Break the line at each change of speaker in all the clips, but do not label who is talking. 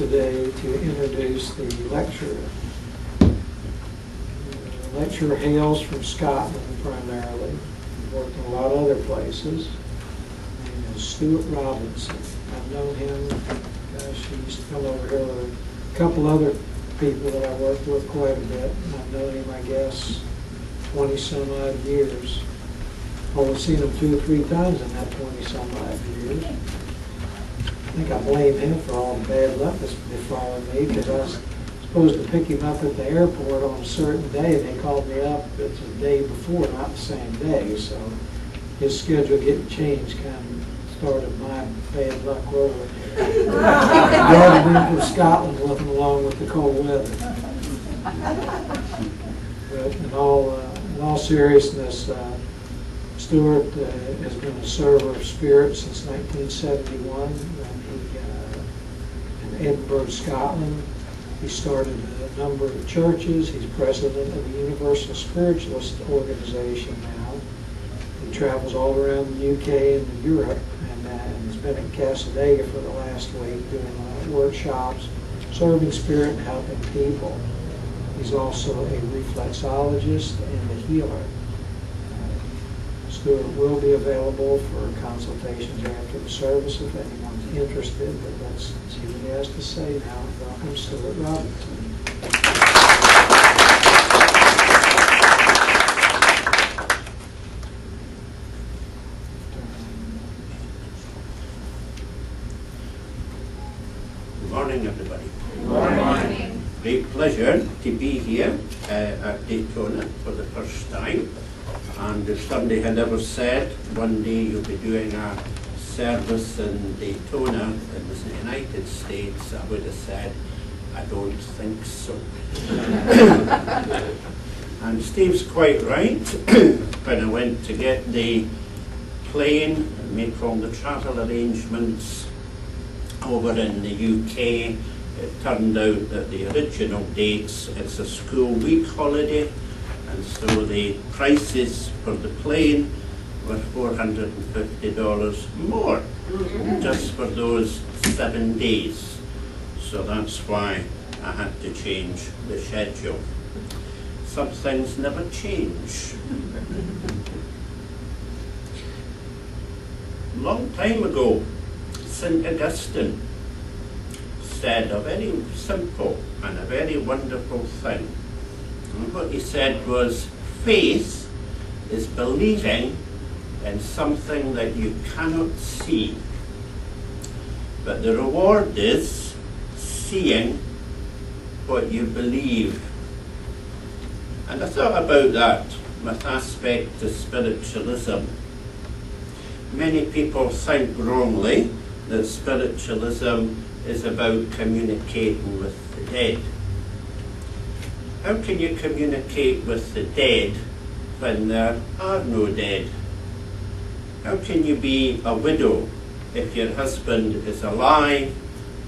Today to introduce the lecturer. The lecturer hails from Scotland primarily, worked in a lot of other places. His name is Stewart Robinson. I've known him, gosh, he used to come over here with a couple other people that I worked with quite a bit. and I've known him, I guess, twenty some odd years. I've Only seen him two or three times in that twenty some odd years. I think I blame him for all the bad luck that's befallen me, because I was supposed to pick him up at the airport on a certain day, and they called me up, it's the day before, not the same day, so his schedule getting changed kind of started my bad luck rolling. Him in from Scotland looking along with the cold weather. But in all, uh, in all seriousness, uh, Stewart uh, has been a server of spirit since 1971 when he, uh, in Edinburgh, Scotland. He started a number of churches. He's president of the Universal Spiritualist Organization now. He travels all around the UK and Europe, and uh, and has been in Cassadaga for the last week doing uh, workshops, serving spirit and helping people. He's also a reflexologist and a healer. Uh, Stewart will be available for consultations after the service if anyone's interested, but let's see what he has to say now. Welcome, Stewart Robinson.
Good morning, everybody. Good morning. Great pleasure to be here uh, at Daytona for the first time. And if somebody had ever said one day you'll be doing a service in Daytona in the United States, I would have said, I don't think so. and Steve's quite right. when I went to get the plane and make all the travel arrangements over in the UK, it turned out that the original dates, it's a school week holiday, and so the prices for the plane were $450 more, mm-hmm. just for those seven days. So that's why I had to change the schedule. Some things never change. Long time ago, St. Augustine said a very simple and a very wonderful thing. And what he said was, faith is believing in something that you cannot see. But the reward is seeing what you believe. And I thought about that with aspect to spiritualism. many people think wrongly that spiritualism is about communicating with the dead. How can you communicate with the dead when there are no dead? How can you be a widow if your husband is alive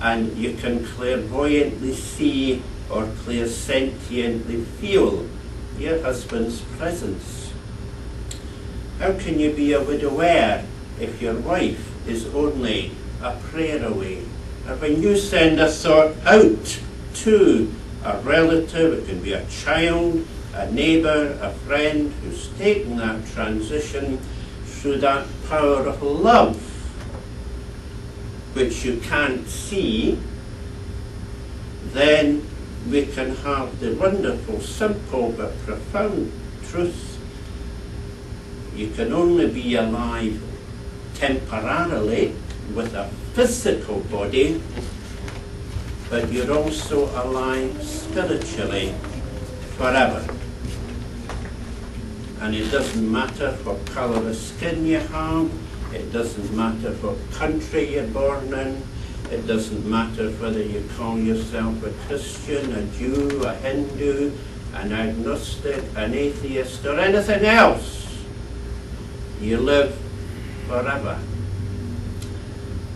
and you can clairvoyantly see or clairsentiently feel your husband's presence? How can you be a widower if your wife is only a prayer away? And when you send a thought out to a relative, it can be a child, a neighbour, a friend who's taken that transition through that power of love, which you can't see, then we can have the wonderful, simple but profound truth. You can only be alive temporarily with a physical body, but you're also alive spiritually forever. And it doesn't matter what colour of skin you have, it doesn't matter what country you're born in, it doesn't matter whether you call yourself a Christian, a Jew, a Hindu, an agnostic, an atheist, or anything else. You live forever.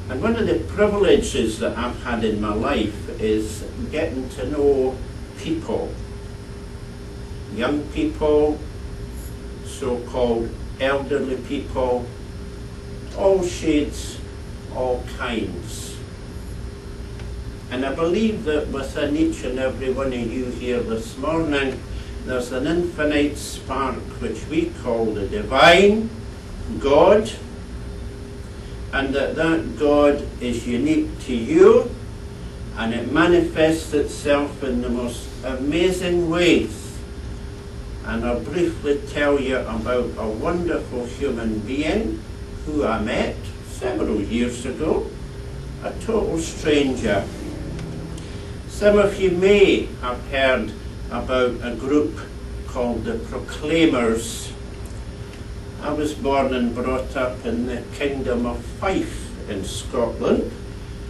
And one of the privileges that I've had in my life is getting to know people. Young people, so-called elderly people, all shades, all kinds. And I believe that within each and every one of you here this morning, there's an infinite spark which we call the divine God, and that that God is unique to you, and it manifests itself in the most amazing ways. And I'll briefly tell you about a wonderful human being who I met several years ago, a total stranger. Some of you may have heard about a group called the Proclaimers. I was born and brought up in the Kingdom of Fife in Scotland,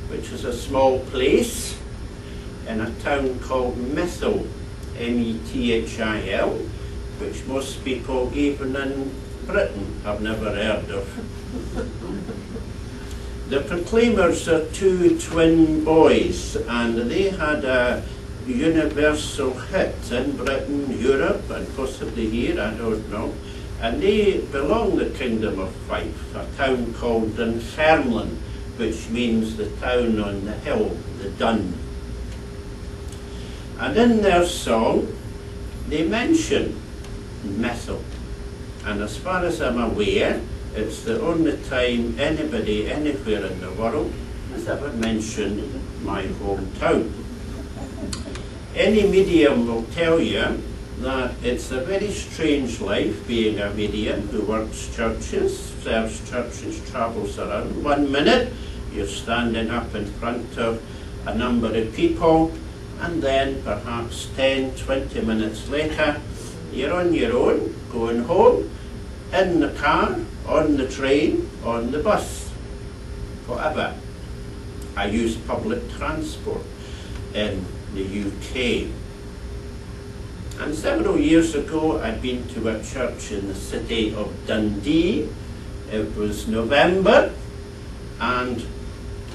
which is a small place in a town called Methil, M-E-T-H-I-L, which most people, even in Britain, have never heard of. The Proclaimers are two twin boys, and they had a universal hit in Britain, Europe, and possibly here, I don't know. And they belong the Kingdom of Fife, a town called Dunfermline, which means the town on the hill, the Dun. And in their song, they mention Methil. And as far as I'm aware, it's the only time anybody anywhere in the world has ever mentioned my hometown. Any medium will tell you that it's a very strange life being a medium who works churches, serves churches, travels around. One minute you're standing up in front of a number of people and then perhaps 10, 20 minutes later you're on your own, going home, in the car, on the train, on the bus, whatever. I use public transport in the UK. And several years ago, I'd been to a church in the city of Dundee. It was November, and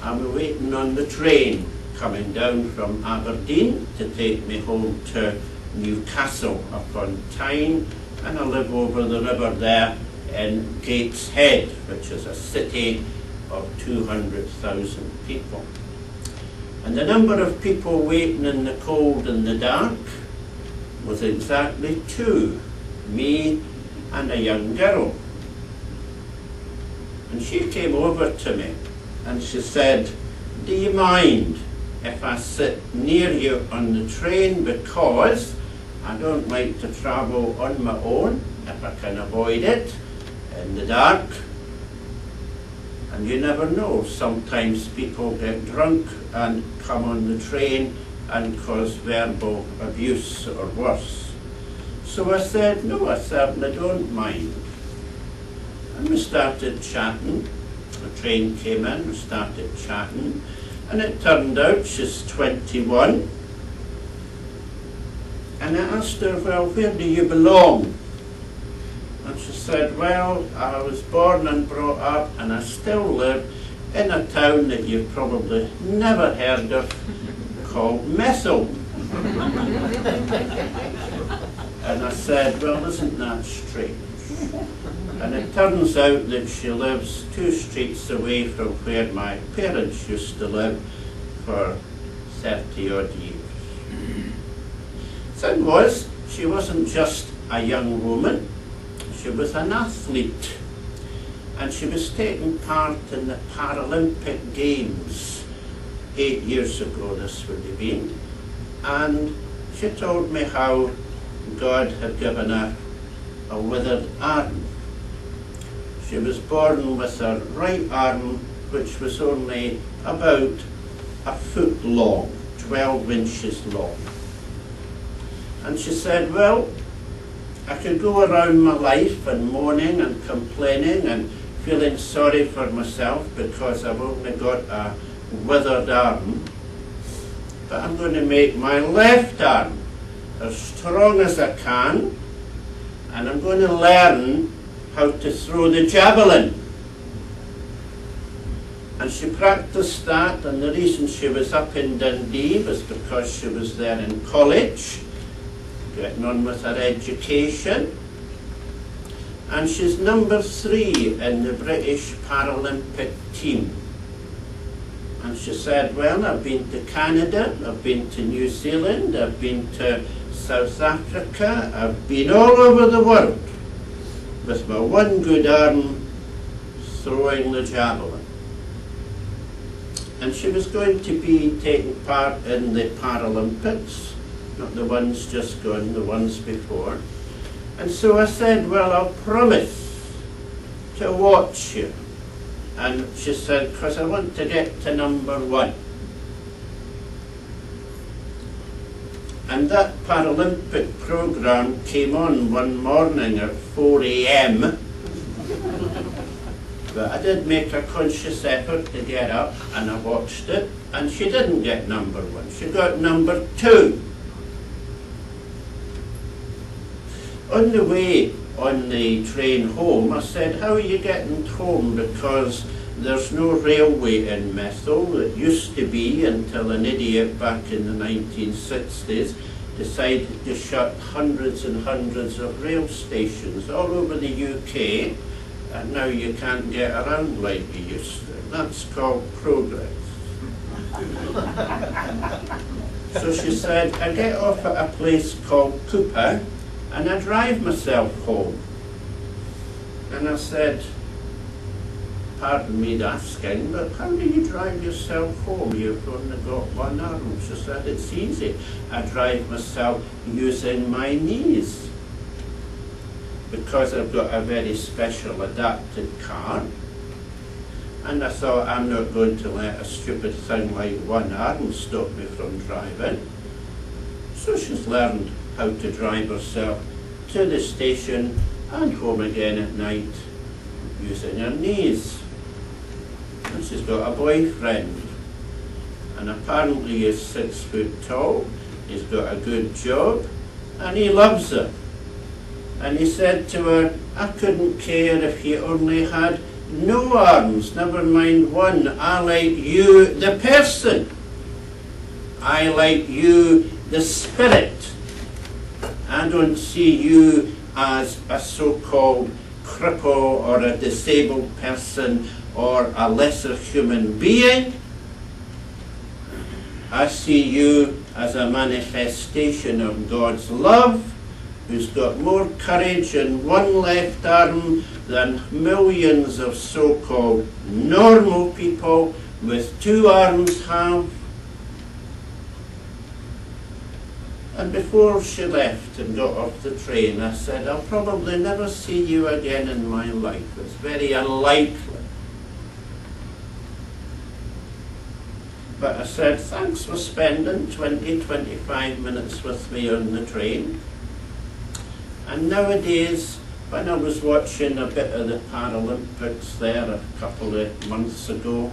I was waiting on the train coming down from Aberdeen to take me home to Newcastle upon Tyne, and I live over the river there in Gateshead, which is a city of 200,000 people. And the number of people waiting in the cold and the dark was exactly two, me and a young girl. And she came over to me and she said, do you mind if I sit near you on the train because I don't like to travel on my own if I can avoid it in the dark. And you never know, sometimes people get drunk and come on the train and cause verbal abuse or worse. So I said, no, I certainly don't mind. And we started chatting. The train came in, we started chatting. And it turned out she's 21. And I asked her, well, where do you belong? And she said, well, I was born and brought up and I still live in a town that you've probably never heard of called Methil. and I said, well, isn't that strange? And it turns out that she lives two streets away from where my parents used to live for 30 odd years. Thing was, she wasn't just a young woman, she was an athlete. And she was taking part in the Paralympic Games eight years ago, this would have been. And she told me how God had given her a withered arm. She was born with her right arm, which was only about a foot long, 12 inches long. And she said, well, I could go around my life and moaning and complaining and feeling sorry for myself because I've only got a withered arm. But I'm going to make my left arm as strong as I can and I'm going to learn how to throw the javelin. And she practiced that, and the reason she was up in Dundee was because she was there in college, getting on with her education. And she's number three in the British Paralympic team. And she said, well, I've been to Canada, I've been to New Zealand, I've been to South Africa, I've been all over the world with my one good arm throwing the javelin. And she was going to be taking part in the Paralympics, not the ones just gone, the ones before. And so I said, well, I'll promise to watch you. And she said, because I want to get to number one. And that Paralympic programme came on one morning at 4 a.m. But I did make a conscious effort to get up and I watched it. And she didn't get number one, she got number two. On the way on the train home, I said, How are you getting home? Because there's no railway in Methil. It used to be until an idiot back in the 1960s decided to shut hundreds and hundreds of rail stations all over the UK and now you can't get around like you used to. That's called progress. so she said, I get off at a place called Cupar and I drive myself home. And I said, pardon me asking, but how do you drive yourself home? You've only got one arm. She said, it's easy. I drive myself using my knees. Because I've got a very special adapted car. And I thought, I'm not going to let a stupid thing like one arm stop me from driving. So she's learned how to drive herself to the station and home again at night using her knees and she's got a boyfriend. And apparently he's six foot tall, he's got a good job, and he loves her. And he said to her, I couldn't care if you only had no arms, never mind one. I like you, the person. I like you, the spirit. I don't see you as a so-called cripple or a disabled person or a lesser human being. I see you as a manifestation of God's love, who's got more courage in one left arm than millions of so-called normal people with two arms have. And before she left and got off the train, I said, I'll probably never see you again in my life. It's very unlikely. But I said, thanks for spending 20, 25 minutes with me on the train. And nowadays, When I was watching a bit of the Paralympics there a couple of months ago,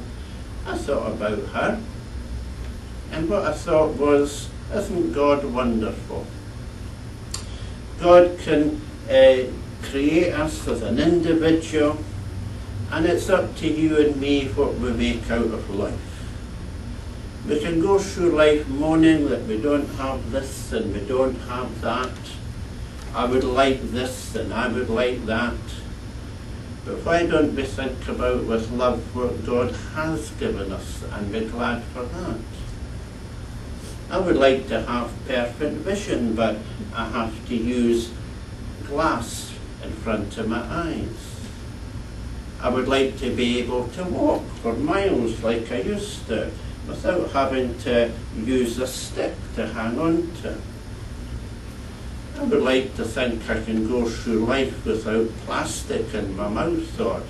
I thought about her. And what I thought was, isn't God wonderful? God can uh, create us as an individual, and it's up to you and me what we make out of life. We can go through life moaning that we don't have this and we don't have that. I would like this and I would like that. But why don't we think about with love what God has given us and be glad for that? I would like to have perfect vision, but I have to use glass in front of my eyes. I would like to be able to walk for miles like I used to without having to use a stick to hang on to. I would like to think I can go through life without plastic in my mouth or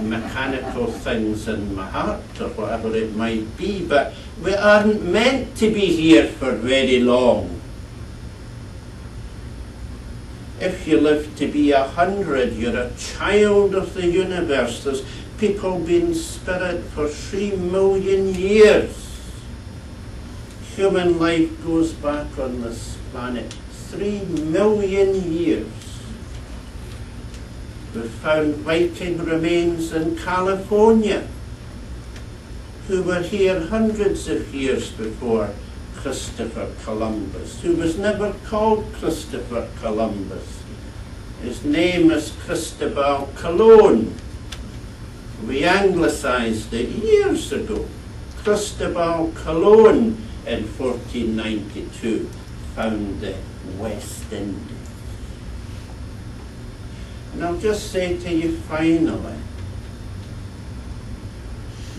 mechanical things in my heart or whatever it might be, but we aren't meant to be here for very long. If you live to be a hundred, you're a child of the universe. There's people been spirit for three million years. Human life goes back on this planet three million years. We found Viking remains in California who were here hundreds of years before Christopher Columbus, who was never called Christopher Columbus. His name is Cristobal Colon. We anglicized it years ago. Cristobal Colon in 1492 found the West Indies. And I'll just say to you finally,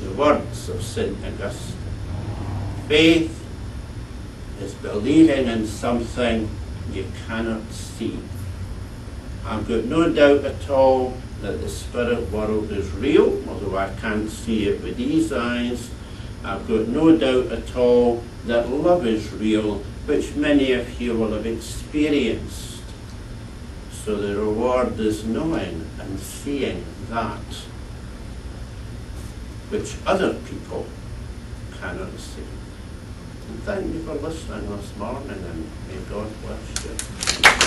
the words of St. Augustine. Faith is believing in something you cannot see. I've got no doubt at all that the spirit world is real, although I can't see it with these eyes. I've got no doubt at all that love is real, which many of you will have experienced. So the reward is knowing and seeing that which other people cannot see. And thank you for listening this morning and may God bless you.